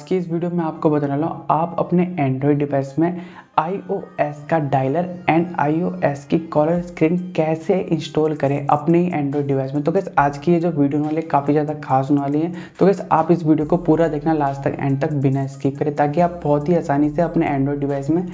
आज की इस वीडियो में आपको बताने वाला हूँ, आप अपने एंड्रॉयड डिवाइस में iOS का डायलर एंड iOS की कॉलर स्क्रीन कैसे इंस्टॉल करें अपने ही एंड्रॉयड डिवाइस में। तो कैसे आज की ये जो वीडियो वाले काफ़ी ज़्यादा खास होने वाली है। तो कैसे आप इस वीडियो को पूरा देखना लास्ट तक एंड तक बिना स्किप करें, ताकि आप बहुत ही आसानी से अपने एंड्रॉयड डिवाइस में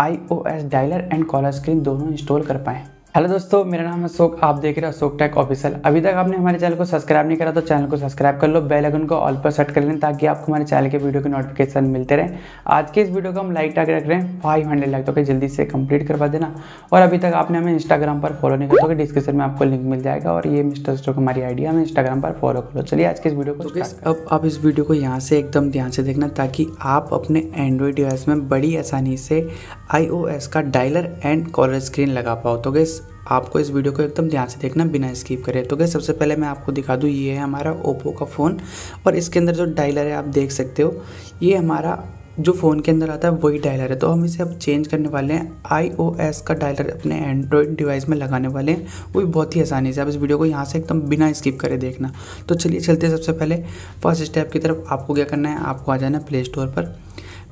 iOS dialer and caller screen दोनों इंस्टॉल कर पाएँ। हेलो दोस्तों मेरा नाम है अशोक आप देख रहे हो अशोक टेक ऑफिशियल अभी तक आपने हमारे चैनल को सब्सक्राइब नहीं करा तो चैनल को सब्सक्राइब कर लो बेल आइकन को ऑल पर सेट कर लें ताकि आपको हमारे चैनल के वीडियो के नोटिफिकेशन मिलते रहे। आज के इस वीडियो को हम लाइक टारगेट रख रहे हैं फाइव हंड्रेड लाइक तो जल्दी से कंप्लीट करवा देना। और अभी तक आपने हमें इंस्टाग्राम पर फॉलो नहीं किया तो डिस्क्रिप्शन में आपको लिंक मिल जाएगा और ये मिस्टर स्टोक हमारी आइडिया हमें इंस्टाग्राम पर फॉलो कर। लो चलिए आज के इस वीडियो को तो अब आप इस वीडियो को यहाँ से एकदम ध्यान से देखना ताकि आप अपने एंड्रॉयड डिवाइस में बड़ी आसानी से आई का डायलर एंड कॉलर स्क्रीन लगा पाओ। तो गैस आपको इस वीडियो को एकदम ध्यान से देखना, बिना स्किप करें। तो क्या सबसे पहले मैं आपको दिखा दूँ, ये है हमारा ओप्पो का फ़ोन। और इसके अंदर जो डायलर है, आप देख सकते हो, ये हमारा जो फ़ोन के अंदर आता है, वही डायलर है। तो हम इसे अब चेंज करने वाले हैं। आई ओ एस का डायलर अपने एंड्रॉयड डिवाइस में लगाने वाले हैं। वो भी बहुत ही आसानी से। आप इस वीडियो को यहाँ से एकदम बिना स्किप करे देखना। तो चलिए चलते सबसे पहले। फ़र्स्ट स्टेप की तरफ़ आपको क्या करना है? आपको आ जाना है प्ले स्टोर पर।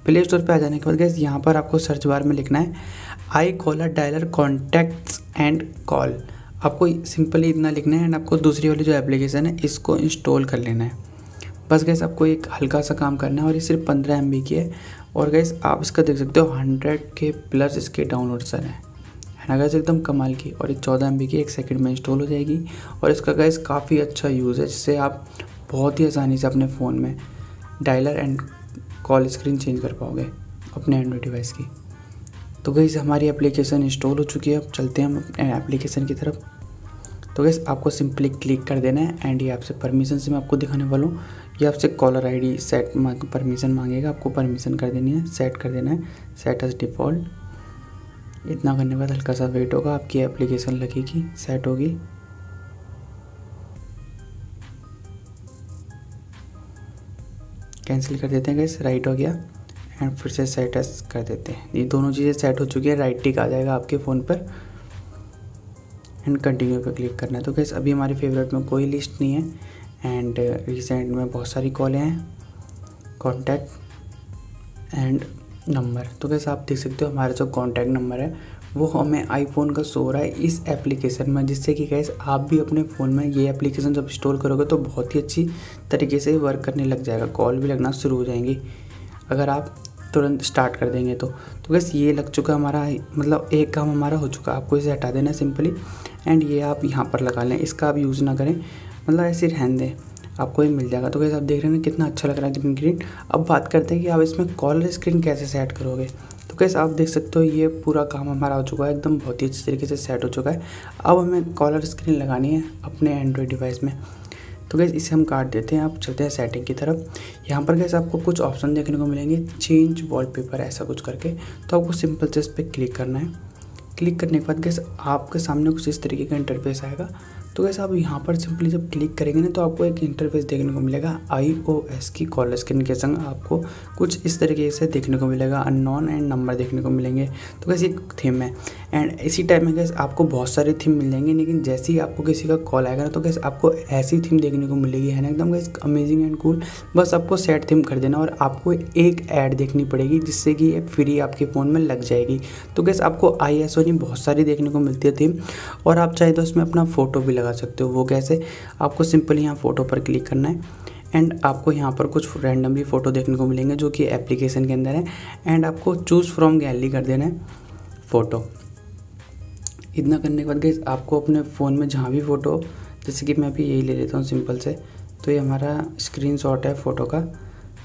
प्ले स्टोर पर आ जाने के बाद गैस यहाँ पर आपको सर्च बार में लिखना है। I caller dialer contacts and call आपको सिंपली इतना लिखना है एंड आपको दूसरी वाली जो एप्लीकेशन है, इसको इंस्टॉल कर लेना है। बस गैस आपको एक हल्का सा काम करना है और ये सिर्फ़ पंद्रह एम की है। और गैस आप इसका देख सकते हो हंड्रेड के प्लस इसके डाउनलोड सर है। ना गैस एकदम कमाल की और ये चौदह एम की एक सेकंड में इंस्टॉल हो जाएगी और इसका गैस काफ़ी अच्छा यूज़ है, जिससे आप बहुत ही आसानी से अपने फ़ोन में dialer and call screen change कर पाओगे अपने एंड्रॉयड डिवाइस की। तो गई हमारी एप्लीकेशन इंस्टॉल हो चुकी है। अब चलते हैं हम एप्लीकेशन की तरफ़। तो गैस आपको सिंपली क्लिक कर देना है एंड ये आपसे परमिशन से मैं आपको दिखाने वाला हूँ। ये आपसे कॉलर आईडी सेट परमिशन मांगेगा। आपको परमिशन कर देनी है सेट कर देना है। सेट एज डिफ़ॉल्ट इतना करने के बाद हल्का सा वेट होगा, आपकी एप्लीकेशन लगेगी सेट होगी। कैंसिल कर देते हैं गैस राइट हो गया। एंड फिर से सेट कर देते हैं। ये दोनों चीज़ें सेट हो चुकी है राइट टिक आ जाएगा आपके फ़ोन पर एंड कंटिन्यू पर क्लिक करना है। तो कैसे अभी हमारे फेवरेट में कोई लिस्ट नहीं है एंड रिसेंट में बहुत सारी कॉलें हैं कॉन्टैक्ट एंड नंबर तो कैसे आप देख सकते हो हमारा जो कॉन्टैक्ट नंबर है, वो हमें आईफोन का सो रहा है इस एप्लीकेशन में, जिससे कि कैसे आप भी अपने फ़ोन में ये एप्लीकेशन जब इंस्टॉल करोगे तो बहुत ही अच्छी तरीके से वर्क करने लग जाएगा कॉल भी लगना शुरू हो जाएँगी। अगर आप तुरंत स्टार्ट कर देंगे तो। तो बस ये लग चुका हमारा मतलब एक काम हमारा हो चुका। आपको इसे हटा देना सिंपली एंड ये आप यहाँ पर लगा लें। इसका आप यूज़ ना करें। मतलब ऐसे रहन दें। आपको ये मिल जाएगा। तो कैसे आप देख रहे हैं कितना अच्छा लग रहा है ग्रीन ग्रीन अब बात करते हैं कि आप इसमें कॉलर स्क्रीन कैसे सेट करोगे। तो कैसे आप देख सकते हो ये पूरा काम हमारा हो चुका है। एकदम बहुत ही अच्छे तरीके से सेट हो चुका है। अब हमें कॉलर स्क्रीन लगानी है अपने एंड्रॉयड डिवाइस में। तो गैस इसे हम काट देते हैं। आप चलते हैं सेटिंग की तरफ़। यहाँ पर गैस आपको कुछ ऑप्शन देखने को मिलेंगे। चेंज वॉलपेपर ऐसा कुछ करके। तो आपको सिंपल से इस पर क्लिक करना है। क्लिक करने के बाद गैस आपके सामने कुछ इस तरीके का इंटरफेस आएगा। तो वैसे आप यहाँ पर सिंपली जब क्लिक करेंगे ना तो आपको एक इंटरफेस देखने को मिलेगा आई ओ एस की कॉल स्क्रीन के संग। आपको कुछ इस तरीके से देखने को मिलेगा अननोन एंड नंबर देखने को मिलेंगे। तो कैसे एक थीम है। एंड इसी टाइम में कैसे आपको बहुत सारी थीम मिल जाएँगे लेकिन जैसे ही आपको किसी का कॉल आएगा ना तो कैसे आपको ऐसी थीम देखने को मिलेगी, है ना? एकदम कैसे अमेजिंग एंड कूल बस आपको सेट थीम कर देना और आपको एक ऐड देखनी पड़ेगी, जिससे कि ये फ्री आपके फ़ोन में लग जाएगी। तो कैसे आपको आई एस बहुत सारी देखने को मिलती है थीम और आप चाहे तो उसमें अपना फ़ोटो भी लगा सकते हो। वो कैसे? आपको सिंपली यहाँ फ़ोटो पर क्लिक करना है एंड आपको यहाँ पर कुछ रैंडमली फ़ोटो देखने को मिलेंगे जो कि एप्लीकेशन के अंदर है एंड आपको चूज़ फ्रॉम गैलरी कर देना है फ़ोटो। इतना करने के बाद गई आपको अपने फ़ोन में जहाँ भी फ़ोटो, जैसे कि मैं अभी यही ले लेता हूँ सिंपल से तो ये हमारा स्क्रीन शॉट है फ़ोटो का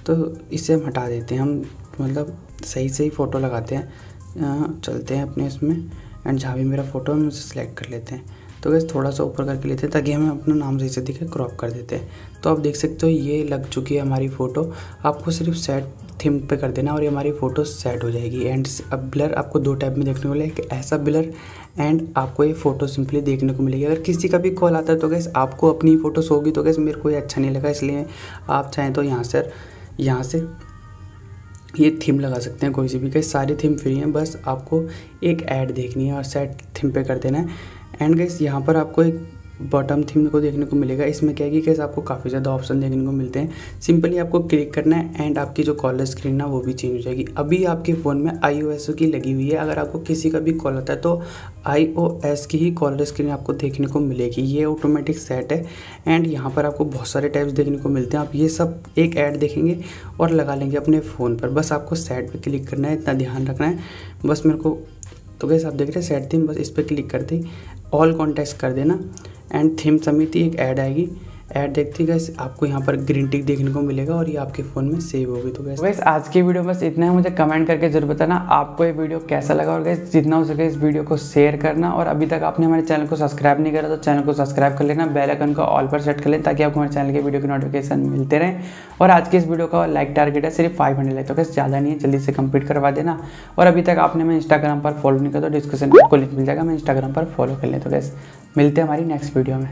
तो इसे हम हटा देते हैं। हम मतलब सही सही फ़ोटो लगाते हैं। चलते हैं अपने इसमें एंड जहाँ भी मेरा फ़ोटो है, हम उसे सेलेक्ट कर लेते हैं। तो गैस थोड़ा सा ऊपर करके लेते हैं, ताकि हमें अपना नाम सही से दिखे क्रॉप कर देते हैं। तो आप देख सकते हो, ये लग चुकी है हमारी फ़ोटो आपको सिर्फ़ सेट थीम पे कर देना और ये हमारी फ़ोटो सेट हो जाएगी। एंड अब ब्लर आपको दो टाइप में देखने को मिलेगा, एक ऐसा ब्लर एंड आपको ये फ़ोटो सिंपली देखने को मिलेगी। अगर किसी का भी कॉल आता है तो गैस आपको अपनी फ़ोटो होगी तो गैस मेरे को ये अच्छा नहीं लगा, इसलिए आप चाहें तो यहाँ से यहाँ से ये थीम लगा सकते हैं कोई सी भी। कहीं सारी थीम फ्री हैं, बस आपको एक ऐड देखनी है और सेट थीम पे कर देना है। एंड गैस यहाँ पर आपको एक बॉटम थीम को देखने को मिलेगा। इसमें क्या है कि कैसे आपको काफ़ी ज़्यादा ऑप्शन देखने को मिलते हैं। सिंपली आपको क्लिक करना है एंड आपकी जो कॉलर स्क्रीन है, वो भी चेंज हो जाएगी। अभी आपके फ़ोन में आईओएस की लगी हुई है। अगर आपको किसी का भी कॉल आता है तो आईओएस की ही कॉलर स्क्रीन आपको देखने को मिलेगी। ये ऑटोमेटिक सेट है एंड यहाँ पर आपको बहुत सारे टाइप्स देखने को मिलते हैं। आप ये सब एक ऐड देखेंगे और लगा लेंगे अपने फ़ोन पर। बस आपको सेट पर क्लिक करना है, इतना ध्यान रखना है। बस मेरे को तो कैसे आप देख रहे हैं सेट थीम बस इस पर क्लिक कर दें ऑल कॉन्टेक्ट कर देना एंड थीम समिति एक ऐड आएगी। ऐड देखती गैस आपको यहाँ पर ग्रीन टिक देखने को मिलेगा और ये आपके फ़ोन में सेव होगी। तो गैस आज की वीडियो बस इतना है। मुझे कमेंट करके ज़रूर बताना आपको ये वीडियो कैसा लगा और गैस जितना हो सके इस वीडियो को शेयर करना। और अभी तक आपने हमारे चैनल को सब्सक्राइब नहीं करा तो चैनल को सब्सक्राइब कर लेना। बेल आइकन को ऑल पर सेट कर लेना ताकि आपको हमारे चैनल के वीडियो की नोटिफिकेशन मिलते रहें। और आज की इस वीडियो का लाइक टारगेट है सिर्फ़ फाइव हंड्रेड तो कैसे ज़्यादा नहीं है, जल्दी से कंप्लीट करवा देना। और अभी तक आपने मैं इंस्टाग्राम पर फॉलो नहीं किया तो डिस्क्रिप्शन को लिंक मिल जाएगा। मैं इंस्टाग्राम पर फॉलो कर लें। तो कैसे मिलते हैं हमारी नेक्स्ट वीडियो में।